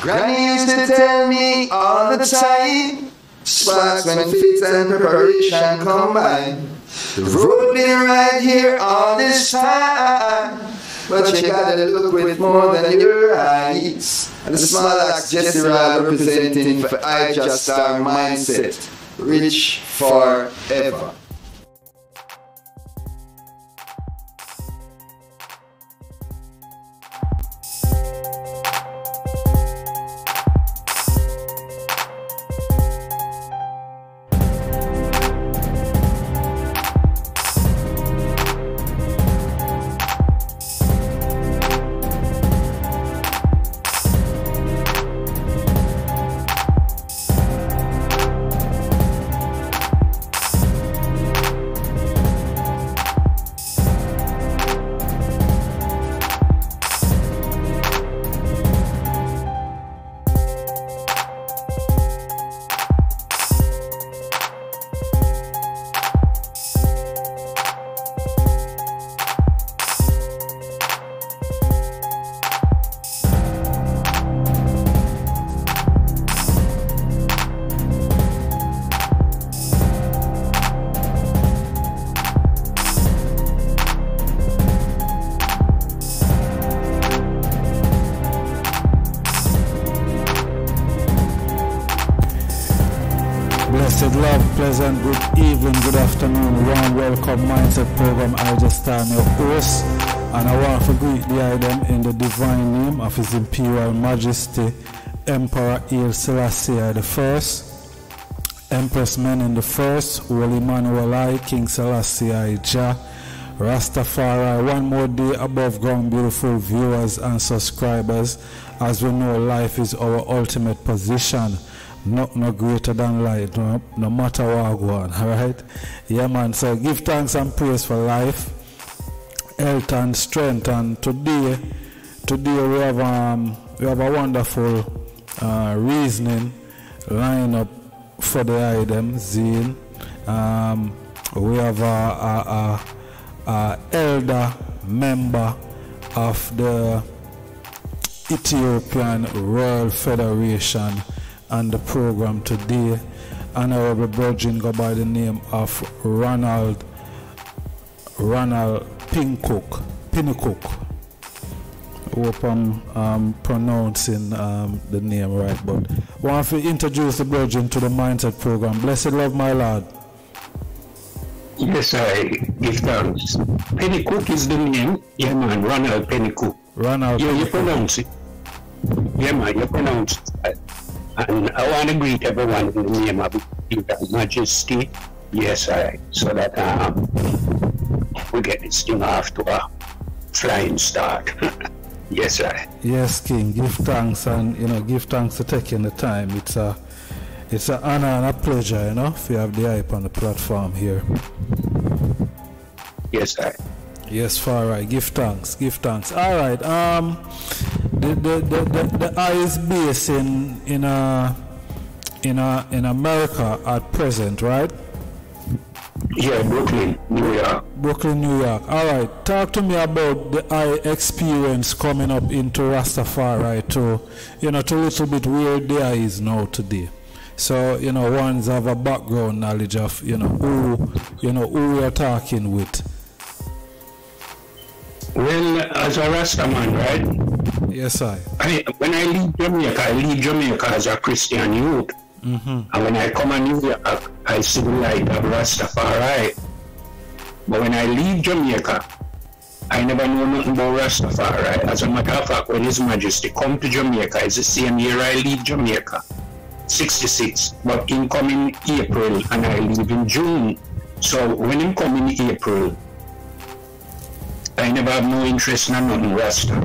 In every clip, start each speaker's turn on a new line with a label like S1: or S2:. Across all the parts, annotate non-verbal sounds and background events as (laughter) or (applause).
S1: Granny used to tell me all the time, sparks when fit and preparation combine. The road been right here all this time, but you gotta look with more than your eyes. And the small axe Jesse Ryle representing for Ijah Star Mindset, rich forever.
S2: Welcome mindset program. I just am your host, and I want to greet the item in the divine name of His Imperial Majesty, Emperor Haile Selassie the First, Empress the First, Holy Emmanuel I, King Selassie I Jah, Rastafari. One more day above ground, beautiful viewers and subscribers. As we know, life is our ultimate position not no greater than life, no, no matter what go on, alright? Yeah man, so give thanks and praise for life, health and strength and today today we have um we have a wonderful uh, reasoning lineup for the item Zine. Um, we have a, a, a, a elder member of the Ethiopian World Federation on the program today. Honorable Virgin go by the name of Ronald Ronald Pincook. Pincook. Hope I'm um, pronouncing um, the name right, but want to introduce the Virgin to the Mindset program. Blessed love, my Lord.
S3: Yes, I give thanks. Pennycook is the name. Yeah, man, Ronald Pennycook.
S2: Ronald.
S3: Yeah, you pronounce it. Yeah, man, you pronounce it. And I want to greet everyone in the name of Your Majesty. Yes, I. So that um, we get this thing off to a flying start. (laughs) yes, I.
S2: Yes, King. Give thanks and you know, give thanks for taking the time. It's a it's an honor and a pleasure, you know, if you have the hype on the platform here.
S3: Yes, I.
S2: Yes, far right. Give thanks. Give thanks. All right. Um, the the the, the, the is based in in uh in uh in America at present, right?
S3: Yeah, Brooklyn, New York.
S2: Brooklyn, New York. All right. Talk to me about the I experience coming up into Rastafari to you know to a little bit where the eye is now today. So you know, ones have a background knowledge of you know who you know who we are talking with.
S3: Well, as a Rastaman, right?
S2: Yes, I.
S3: I, when I leave Jamaica, I leave Jamaica as a Christian youth.
S2: Mm-hmm.
S3: And when I come to New York, I see the light of Rastafari. But when I leave Jamaica, I never know nothing about Rastafari. As a matter of fact, when His Majesty come to Jamaica, it's the same year I leave Jamaica, 66. But in coming April and I leave in June. So when him come in April, I never have no interest in nothing Rasta.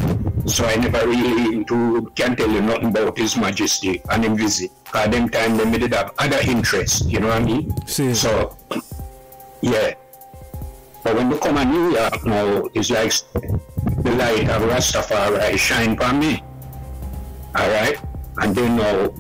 S3: So I never really into, can tell you nothing about His Majesty and him visit. Cause them time they did up other interests, you know what I mean?
S2: See.
S3: So, yeah. But when you come to New York now, it's like the light of Rastafari shine for me. Alright? And then now,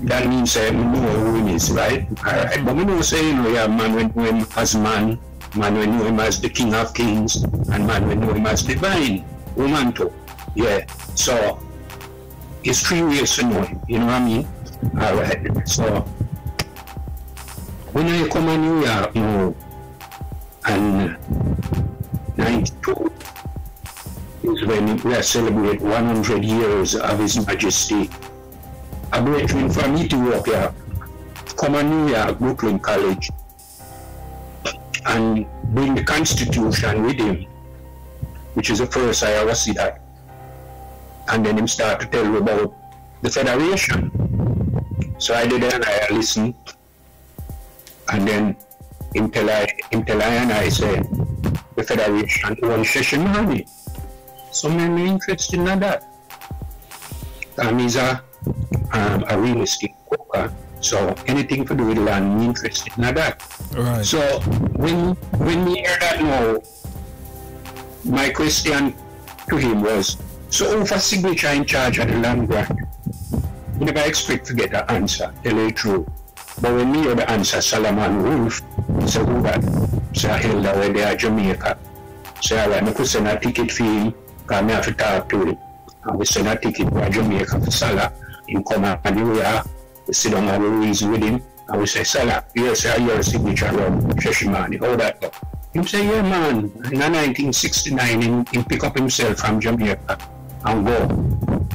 S3: that means I know who he is, right? Alright? But we know say, you know, yeah, man, we know him as man, man, we know him as the King of Kings, and man, we know him as divine, oh, woman too. Yeah. So, it's three ways to know. You know what I mean? All right. So when I come to New York, you know, and uh, 92 is when we celebrate 100 years of His Majesty. A brethren from Ethiopia come to New York, Brooklyn College, and bring the Constitution with him, which is the first I ever see that. And then him start to tell you about the Federation. So I did it and I listened. And then him tell I, him tell I and I say, the Federation won Shashamane. So many interested in that. And he's a, um, a real broker. So anything to do with land, me interested in that.
S2: Right.
S3: So when when we hear that now, my question to him was, so over signature in charge of the land grant, we never expect to get an answer, tell you the truth. But when we hear the answer, Solomon Wolfe, so who that? So I held away there Jamaica. So I went to send a ticket for him, because I have to talk to him. And we send a ticket for Jamaica for Salah. Him come and New York, we sit down and we with him. And we say, Salah, I hear a signature around Shashamane. How that go? Him say, yeah, man. In 1969, him, him pick up himself from Jamaica and go.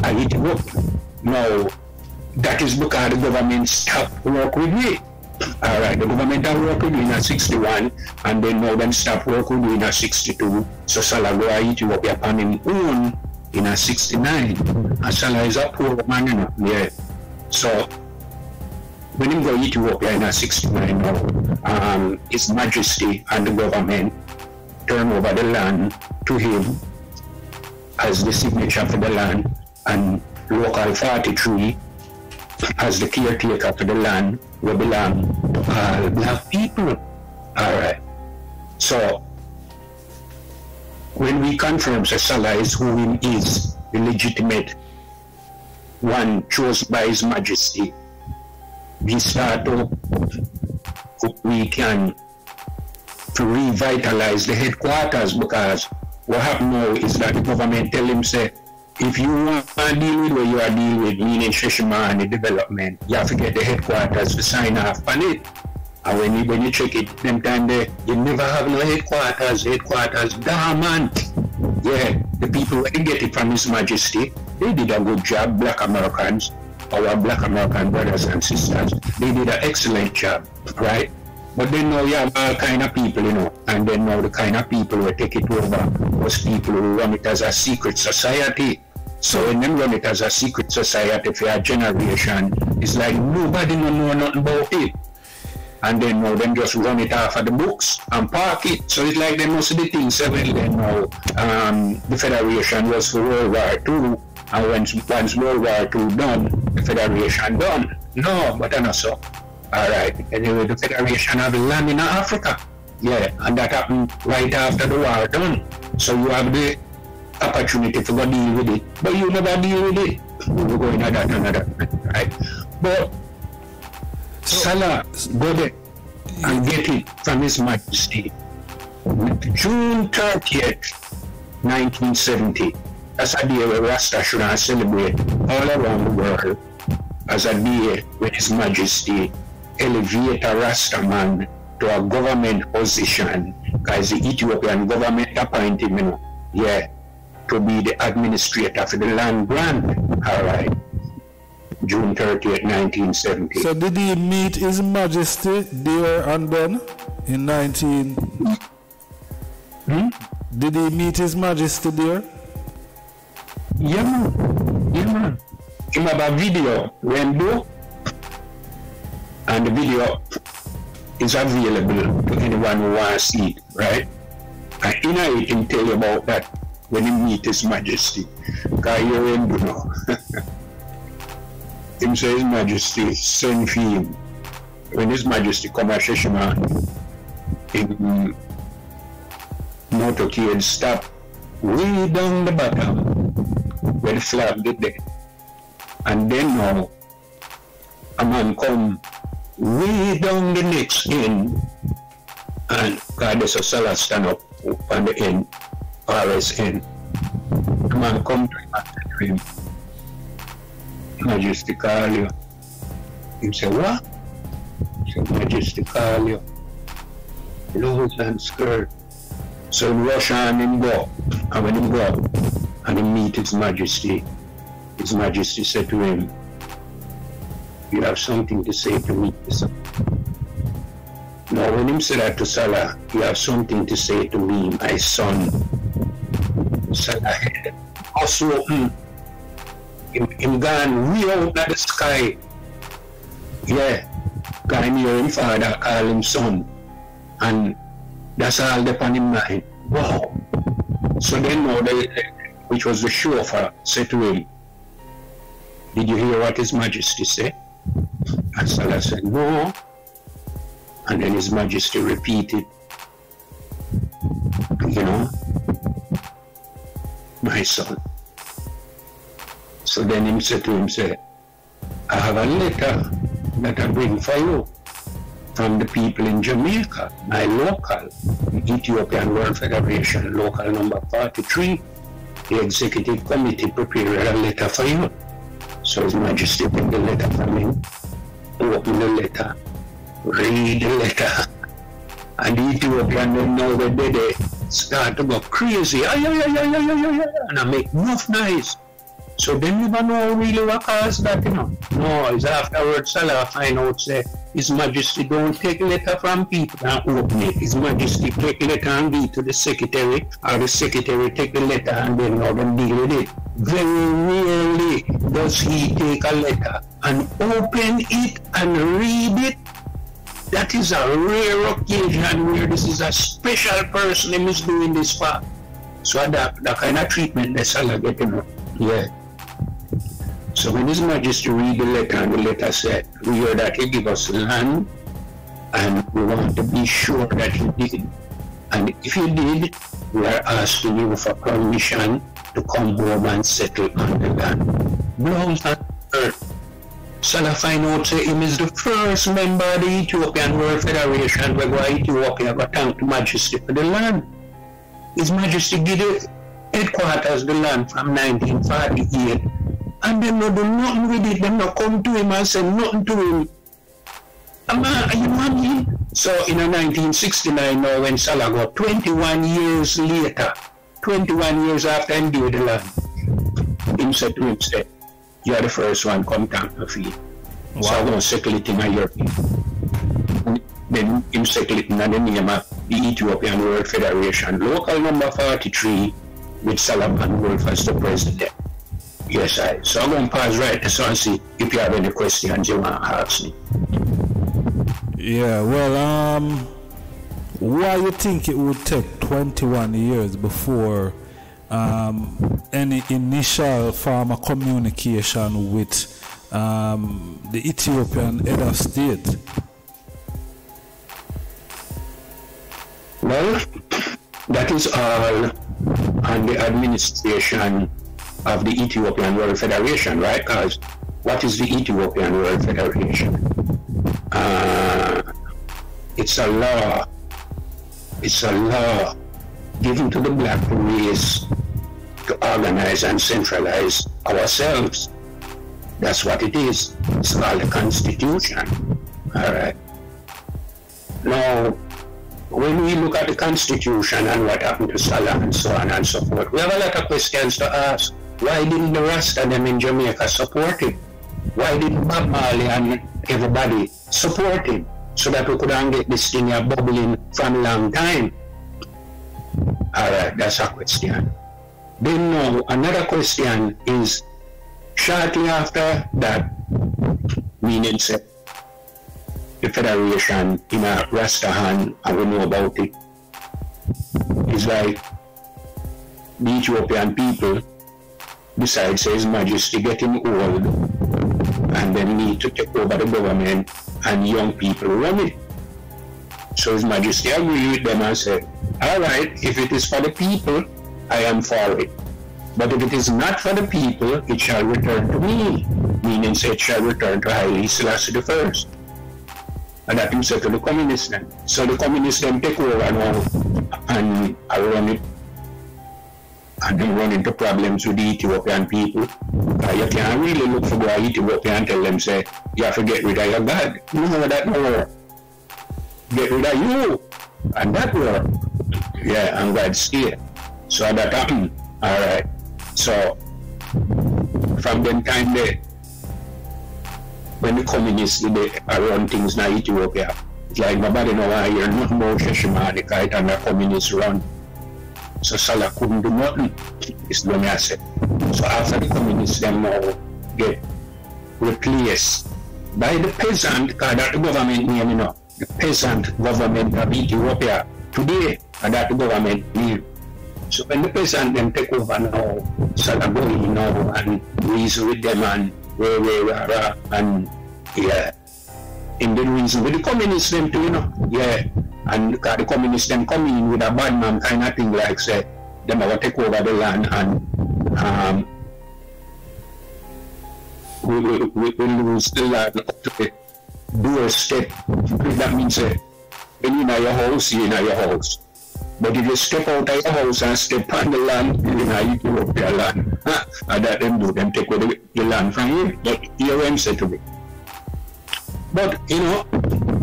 S3: And it work. Now, that is because the government stopped work with me. All right, the government have work with me in 61, and then now them stop work with me in 62. So Salah go and Ethiopia upon him own in a 69. And Salah is a poor man, you know. Yeah. So when go Ethiopia in a 69 now, um, His Majesty and the government turn over the land to him as the signature for the land and local 43 as the caretaker for the land will belong to all black people. All right. So when we confirm that Salah is who he is, the legitimate one chosen by His Majesty, we start to we can to revitalize the headquarters because what happened now is that the government tell him say if you want to deal with what you are dealing with, meaning Shashamane development, you have to get the headquarters to sign off on it. And when you when you check it, them time there, you never have no headquarters, headquarters dormant. Yeah, the people who get it from His Majesty, they did a good job, black Americans, our black American brothers and sisters, they did an excellent job, right? But then now you have all kind of people, you know, and then now the kind of people who take it over was people who run it as a secret society. So when them run it as a secret society for a generation, it's like nobody no know nothing about it. And then now them just run it off of the books and park it. So it's like they must be things seven then now um, the Federation was for World War II and once, once World War II done, the Federation done. No, but I know so. All right. Anyway, the Federation have land in Africa. Yeah, and that happened right after the war done. So you have the opportunity to go deal with it, but you never deal with it. We're going at that another, right? But Salah go there and get it from His Majesty. June 30th, 1970. That's a day where Rasta should have celebrate all around the world as a day with His Majesty elevate a Rasta man to a government position as the Ethiopian government appointed him, you yeah, to be the administrator for the land grant. All right. June 30th, 1970.
S2: So did he meet His Majesty there and then in 19...
S3: Hmm?
S2: Did he meet His Majesty there?
S3: Yeah, man. Yeah, man. Him have a video do, and the video is available to anyone who wants to see it, right? And in it, tell you about that when he meet His Majesty. Because you him do know. (laughs) him say His Majesty send for him. When His Majesty come at Sheshima, him motorcade stop way down the bottom the flag did there. And then now, a man come way down the next end, and God there's a seller stand up on the end, RS end. The man come to him and tell him, Majesty you. Him say, what? He said, Majesty call you. Clothes and skirt. So on him go. And when him go and he meet his majesty, his majesty said to him, You have something to say to me. Now when him said that to Salah, you have something to say to me, my son. Salah also open. Him, him gone way out of the sky. Yeah. Gone hear him father call him son. And that's all the upon him mind. Wow. So then now the, which was the chauffeur said to him, Did you hear what His Majesty said? And Salah said, No. And then His Majesty repeated, You know, my son. So then him said to him, I have a letter that I bring for you from the people in Jamaica, my local, Ethiopian World Federation, local number 43. The executive committee prepared a letter for you. So His Majesty took the letter from him, open the letter, read the letter, and the Ethiopian then now they did it, start to go crazy, ay, ay, ay, ay, ay, ay, ay, and I make enough noise. So they never know really what caused that, you know. No, it's afterwards Salah find out say His Majesty don't take letter from people and open it. His Majesty take letter and give to the secretary, or the secretary take the letter and then now them deal with it. Very rarely does he take a letter and open it and read it. That is a rare occasion where this is a special person him is doing this for. So that, that kind of treatment the Salah get, you know. Yeah. So when His Majesty read the letter and the letter said, we hear that he give us land and we want to be sure that he did. And if he did, we are asking you for permission to come home and settle on the land. Blows on earth. Out say him is the first member of the Ethiopian World Federation where go Ethiopia go thank the Majesty for the land. His Majesty give the headquarters the land from 1948 and them no do nothing with it. Not come to him and say nothing to him. Ama, you know what I mean? So in a 1969 now when Salah got 21 years later, 21 years after him gave the land, him said to him, say, you're the first one come me for you. Wow. So I'm going to settle it in a year. Then him settle it in the name of the Ethiopian World Federation, local number 43, with Solomon Wolfe as the president. Yes, I. So I'm going to pause right so and see if you have any questions you want to ask me.
S2: Yeah, well, um, why you think it would take 21 years before um, any initial form of communication with um, the Ethiopian head of state?
S3: Well, that is all on the administration of the Ethiopian World Federation, right? Because what is the Ethiopian World Federation? Uh, it's a law. It's a law given to the black race to organize and centralize ourselves. That's what it is. It's called the Constitution. All right. Now, when we look at the Constitution and what happened to Salah and so on and so forth, we have a lot of questions to ask. Why didn't the rest of them in Jamaica support him? Why didn't Bob Marley and everybody support him so that we could get this thing bubbling from a long time? All right, that's a question. Then now, another question is, shortly after that, meaning the Federation in a Rasta hand, and we know about it, is like the Ethiopian people besides His Majesty getting old and then need to take over the government and young people run it. So His Majesty agreed with them and said, all right, if it is for the people, I am for it. But if it is not for the people, it shall return to me, meaning it shall return to Haile Selassie first. And that himself to the communists then. So the communists then take over and I run it and then run into problems with the Ethiopian people. Uh, you can't really look for the Ethiopian and tell them, say, you have to get rid of your God. No, that no. Get rid of you. And that work. Yeah, and God stay. So that happened. All right. So from them time there, when the communists they run things in Ethiopia, it's like nobody know why you're not more Shashamane kite and the communists run. So Salah couldn't do nothing. It's way I. So after the communists them now uh, get replaced by the peasant, because that government name, you know, the peasant government of Ethiopia today, and that government name. So when the peasant them take over now, Salah go you know, and reason with them and rah, rah, rah, and yeah. In the reason with the communists them too, you know, yeah. And uh, the communists them come in with a bad man kind of thing like say, them will take over the land and um, we will we, we lose the land up to the doorstep. That means uh, when you're in your house, you're in your house. But if you step out of your house and step on the land, you're in your land. and that them do, them take away the, the land from you. But here I'm said to me. But, you know,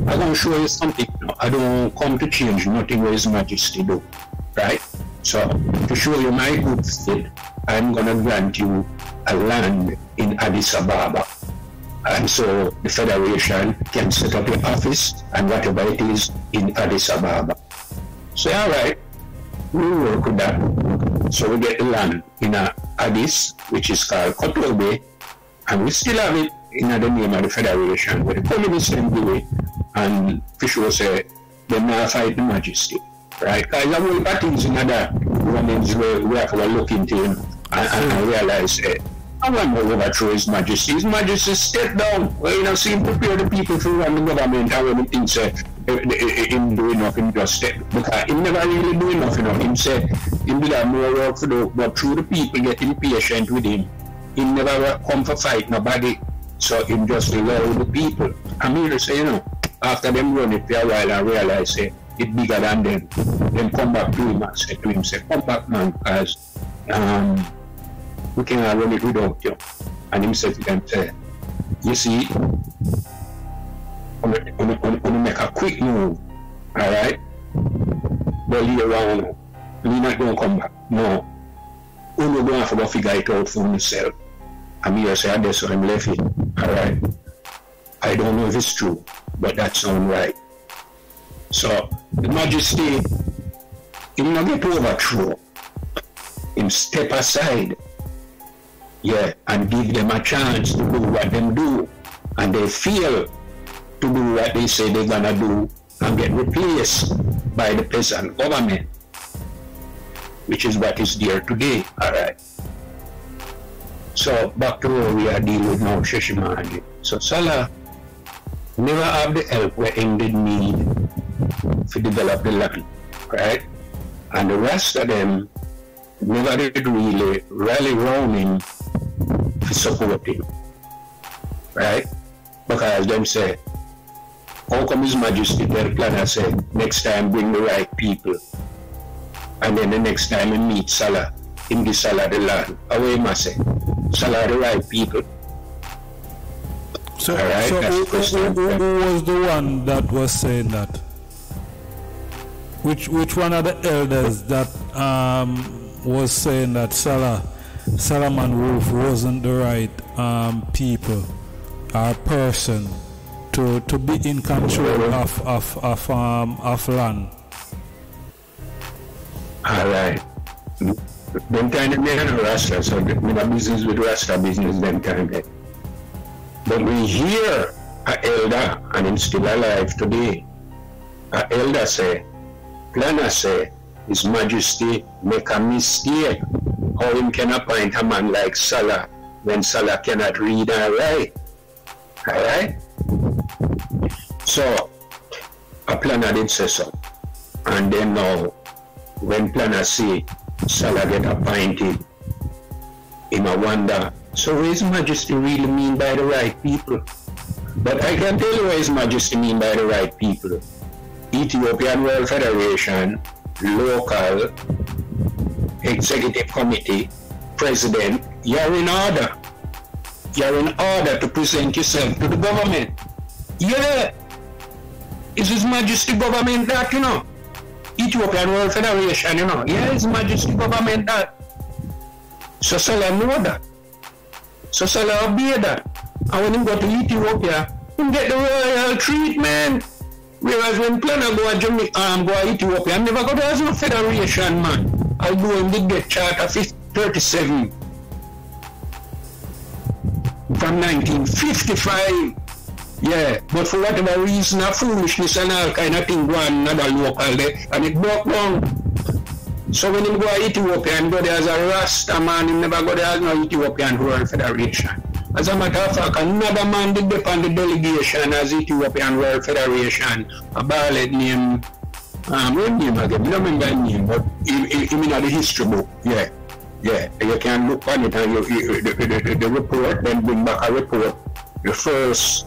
S3: I'm to show you something. I don't come to change nothing where His Majesty do, right? So, to show you my good faith, I'm going to grant you a land in Addis Ababa. And so the Federation can set up your office and whatever it is in Addis Ababa. So, all right, we work with that. So we get the land in Addis, which is called Kotebe, and we still have it in the name of the Federation, but the communists didn't do it, and Fisher will say, they now fight the majesty, right? Because were lot things in other governments where we have to look into know, and, and, realize uh, I want to overthrow His Majesty. His Majesty step down. Well, you know, see him prepare the people to run the government when he thinks uh, him do enough, him just step. Because he never really do enough, you know. Him say, him did have more work to do, but through the people getting patient with him, he never come for fight nobody. So him just allow the people. I mean, say, you know, after them run it for a while and realize, say, it bigger than them. Then come back to him and say to him, say, come back, man, because um, we cannot run it without you. And him said to them, say, you see, I'm to make a quick move, all right? But later on, we're not to come back. No. We're to have to figure it out for himself. I'm here say, I'm left it, all right? I don't know if it's true, but that's sounds right. So, the majesty, he not get overthrown. Him step aside, yeah, and give them a chance to do what them do. And they fail to do what they say they're gonna do and get replaced by the peasant government, which is what is there today, all right? So back to where we are dealing with now, Shashamane. So Salah never have the help where him did need to develop the land, right? And the rest of them never did really rally round him to support him, right? Because them say, how come His Majesty tell Planno say, next time bring the right people? And then the next time he meet Salah, him give Salah the land. Away must say, Salah the right people.
S2: So,
S3: right,
S2: so who, who, who, who was the one that was saying that? Which which one of the elders that um, was saying that Salah Solomon Wolfe wasn't the right um, people or person to, to be in control of of of um, of land?
S3: All right. Them kind of men are Rasta, so me business with Rasta business them kind of. But we hear a elder, and him still alive today. A elder say, Planno say, His Majesty make a mistake. How him can appoint a man like Salah when Salah cannot read and write. Alright? So, a Planno did say so. And then now, when Planno see Salah get appointed, him a wonder, so His Majesty really mean by the right people? But I can tell you what His Majesty mean by the right people. Ethiopian World Federation, local, executive committee, president, you're in order. You're in order to present yourself to the government. Yeah. It's His Majesty government that, you know. Ethiopian World Federation, you know. Yeah, His Majesty government that. So Salah know that. So Salah obey that. And when he go to Ethiopia, he get the royal treatment. Whereas when Planno go to Jamaica, um, go to Ethiopia, I never go to as no federation, man. I go and did get Charter 37 from 1955. Yeah, but for whatever reason, a foolishness and all kind of thing go on another local there, and it broke down. So when him go to Ethiopia and go there as a Rasta man, he never go there as no Ethiopian World Federation. As a matter of fact, another man did on the delegation as Ethiopian World Federation, a ballad named, um, what name again? I don't remember his name, but he, he mean the history book, yeah. Yeah, you can look on it and you, you, the, the, the, the report, then bring back a report. The first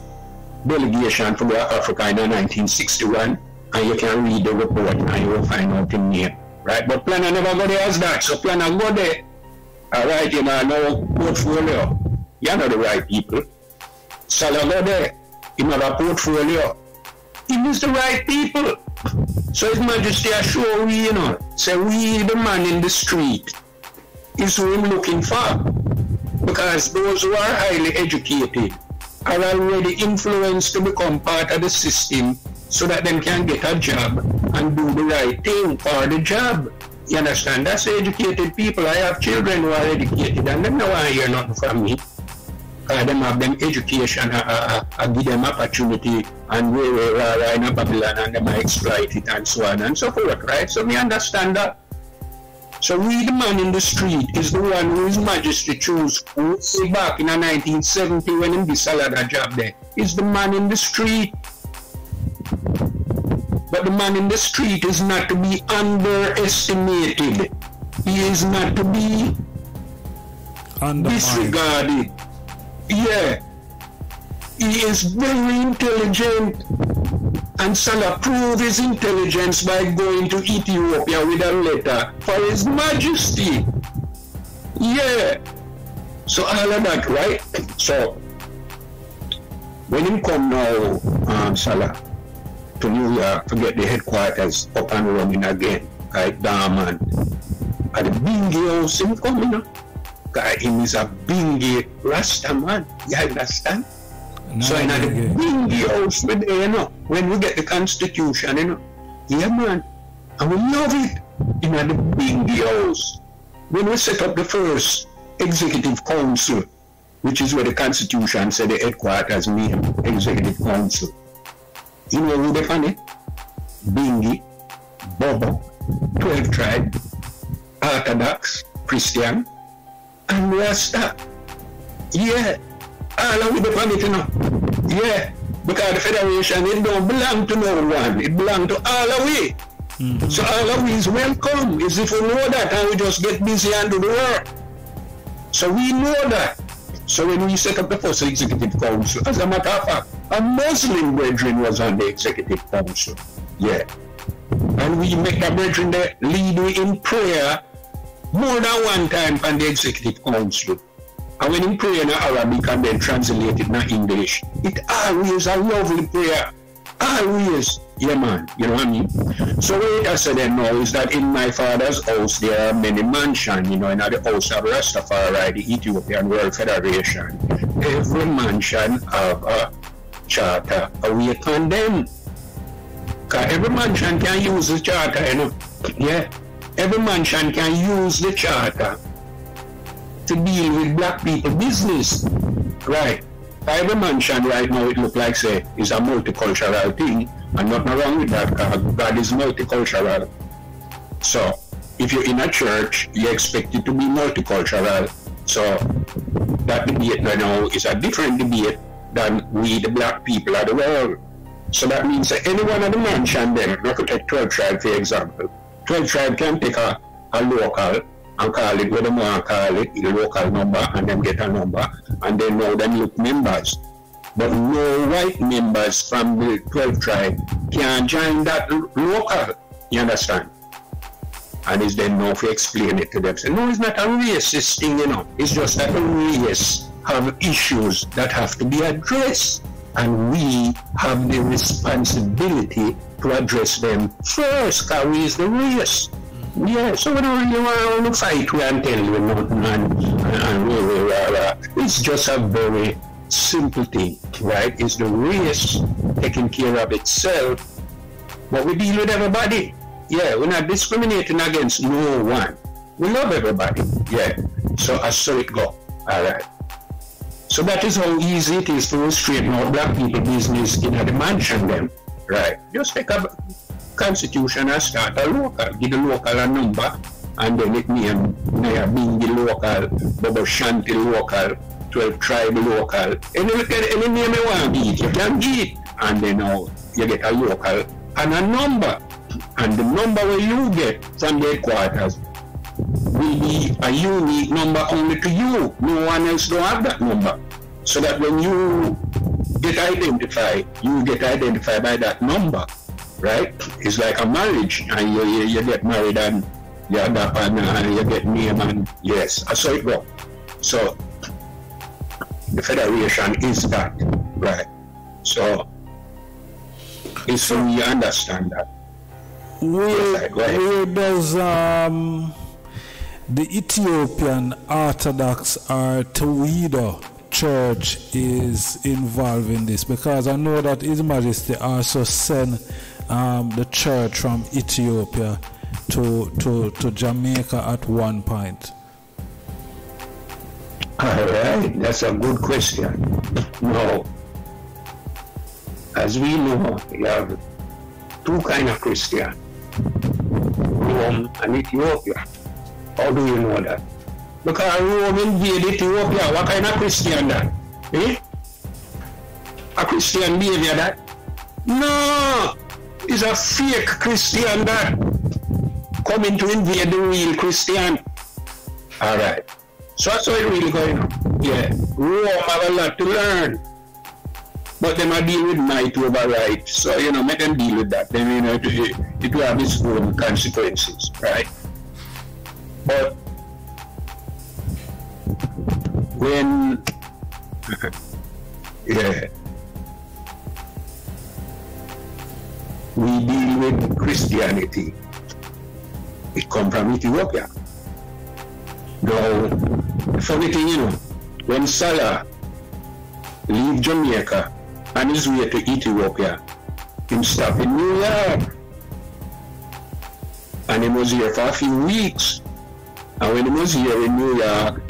S3: delegation from Africa in 1961, and you can read the report and you will find out the name. Right? But Planno never go there as that. So Planno go there. Alright, you know, no portfolio. You're not the right people. Salah go there. You have a portfolio. He is the right people. So His Majesty assure we, you know, say we the man in the street is who I'm looking for. Because those who are highly educated are already influenced to become part of the system so that them can get a job and do the right thing for the job. You understand? That's educated people. I have children who are educated and them don't want hear nothing from me. Because them have them education, I, I, I give them opportunity and we we uh, rah in Babylon and them I exploit it and so on and so forth, right? So we understand that. So we, the man in the street, is the one who His Majesty chose back in the 1970 when him decided a job there. Is the man in the street. But the man in the street is not to be underestimated. He is not to be
S2: Undermined.
S3: disregarded. Yeah. He is very intelligent. And Salah proved his intelligence by going to Ethiopia with a letter for His Majesty. Yeah. So all of that, right? So when him come now, um, Salah, to New York to get the headquarters up and running again, right, Diamond, at the Binghi house, him you know. Guy, him is a Binghi Rasta man, you understand? So in the Binghi house with there, you know, when we get the constitution, you know, yeah man, and we love it. In the Binghi house, when we set up the first executive council, which is where the constitution said the headquarters name, executive council. You know who they found it? Binghi, Bobo, 12 tribe, Orthodox, Christian, and Rasta. Yeah, all of the planet, you know. Yeah, because the federation, it don't belong to no one. It belong to all of we. So all of we is welcome. Is if we know that and we just get busy and do the work. So we know that. So when we set up the first executive council, as a matter of fact, a Muslim brethren was on the executive council. Yeah. And we make a brethren lead we in prayer more than one time on the executive council. And when in prayer in Arabic and then translated in English, it always a lovely prayer. Always. Yeah, man. You know what I mean? So what I said then now is that in my father's house there are many mansions, you know, in the house of Rastafari, the Ethiopian World Federation. Every mansion have a charter away from them. Cause every mansion can use the charter, you know. Yeah. Every mansion can use the charter to deal with black people business. Right. Every mansion right now it look like say is a multicultural thing and nothing wrong with that because God is multicultural. So if you're in a church, you expect it to be multicultural. So that debate right now is a different debate than we the black people of the world. So that means that any one of the mansion then, not to take 12 tribe for example, 12 tribe can take a, a local and call it what they want call it, the local number, and then get a number, and then know them look members. But no white members from the 12 tribe can join that local. You understand? And it's then now to explain it to them. Say, no, it's not a racist thing, you know. It's just that the race have issues that have to be addressed. And we have the responsibility to address them first, because we is the race. Yeah, so we don't really want to fight we and tell you nothing and, uh, it's just a very simple thing, right? It's the race taking care of itself, but we deal with everybody. Yeah, we're not discriminating against no one. We love everybody. Yeah. So I saw it go. All right. So that is how easy it is to straighten out black people business in a mansion them. Right. Just take a constitution and start a local. Give the local a number and then it name Nyabinghi local, Bobo Shanti local, 12 tribe local. Any, any name you want to get, you can get And then now you get a local and a number. And the number where you get from the headquarters will be a unique number only to you. No one else don't have that number. So that when you get identified, you get identified by that number, right? It's like a marriage, and you, you, you get married and you end up and, and you get name and yes, I saw it go. So the federation is that, right? So it's so we understand that.
S2: Where, where does um, the Ethiopian Orthodox or Tewahedo Church is involved in this? Because I know that His Majesty also sent um, the church from Ethiopia to, to, to Jamaica at one point.
S3: All right, that's a good question. No. As we know, we have two kind of Christian. Rome and Ethiopia. How do you know that? Because Rome invaded Ethiopia. What kind of Christian that? Eh? A Christian behavior that? No! It's a fake Christian that coming to invade the real Christian. Alright. So that's how it really going on. Yeah. Rome have a lot to learn. But they are deal with might over right. So, you know, make them deal with that. Then, you know, it, it will have its own consequences, right? But when, (laughs) yeah, we deal with Christianity, it come from Ethiopia. Now, funny thing, you know, when Salah leave Jamaica and his way to Ethiopia. Him stop in New York. And he was here for a few weeks. And when he was here in New York,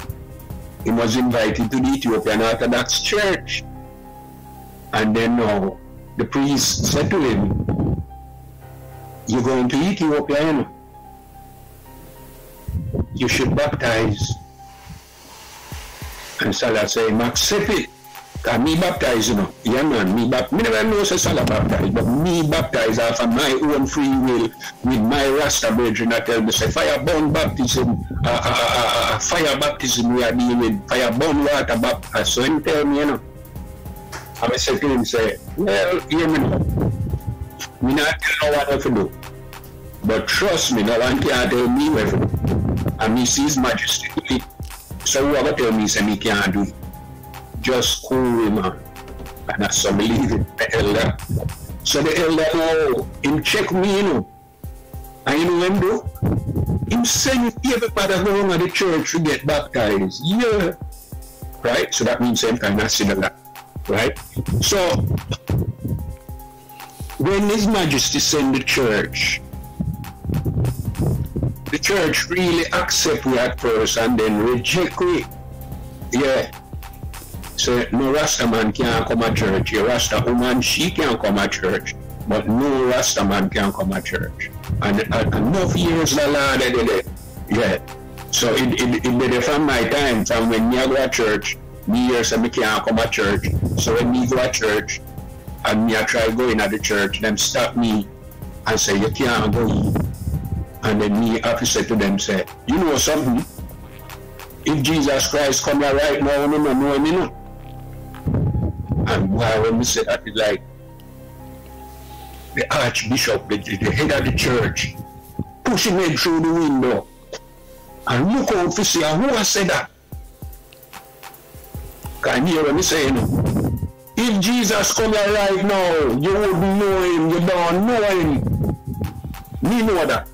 S3: he was invited to the Ethiopian Orthodox Church. And then now, the priest said to him, You're going to Ethiopia, you know? You should baptize. And Salah said, accept Cause me baptize, you know. Yeah, man, me baptize. Me never know say Salah baptize, but me baptize of my own free will with my Rasta brethren that tell me say fire burn baptism, uh, uh, uh, uh, fire baptism we are dealing with, fire burn water baptism. So him tell me, you know. I say to him, say, well, hear me. Me not tell no what to do. But trust me, no one can tell me what to do. And me see his majesty. So whoever tell me say me can't do it just cool man. And that's some leaving the elder. So the elder now, him check me, you know. And you know him do? Him send everybody around at the church to get baptized. Yeah. Right? So that means same kind of similar. Right? So when His Majesty send the church, the church really accept we at first and then reject we. Yeah. So no Rasta man can come to church. A Rasta woman, she can come to church. But no Rasta man can come to church. And, and enough years the Lord did it. Yeah. So it, it, it did from my time, from when me go to church, me hear say me can't come to church. So when me go to church, and me I try going at the church, them stop me and say, you can't go in. And then me have to them, say, you know something? If Jesus Christ come right now, you don't know him, you know. And wow, when we say that, it's like the archbishop, the, the head of the church, pushing him through the window. And look out to see and who has said that. Can you hear what I'm saying? If Jesus come here right now, you wouldn't know him, you don't know him. Me know that.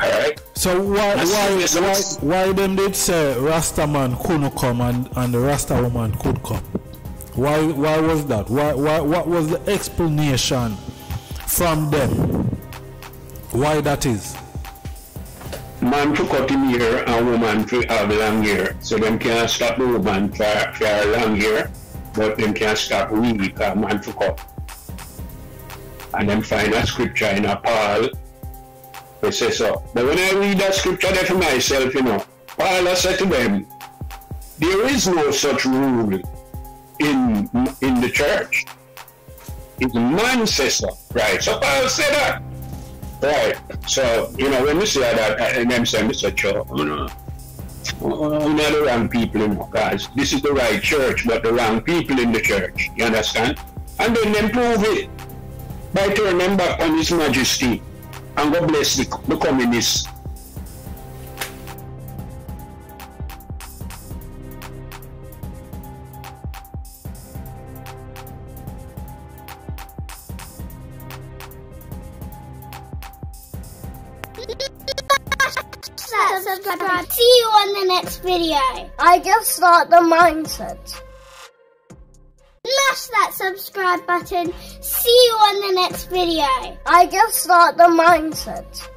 S3: Alright?
S2: So why
S3: That's
S2: why why why them did say Rasta man couldn't come and, and the Rasta woman could come? Why why was that? Why why what was the explanation from them? Why that is?
S3: Man to cut him hair and woman to have uh, long hair. So them can't stop the woman for, for her long hair, but them can't stop we because man to cut. And them find a scripture in a Paul. They say so. But when I read that scripture there for myself, you know, Paul said to them, there is no such rule in in the church. It's man so. Right. So Paul said that. Right. So, you know, when you say that, and them say, Mr. Cho, you know, we're not the wrong people in the guys. This is the right church, but the wrong people in the church. You understand? And then them prove it by turning back on His Majesty and God bless the, the communists.
S4: Subscribe. See you on the next video. Ijah Star the mindset. Mash that subscribe button. See you on the next video. Ijah Star the mindset.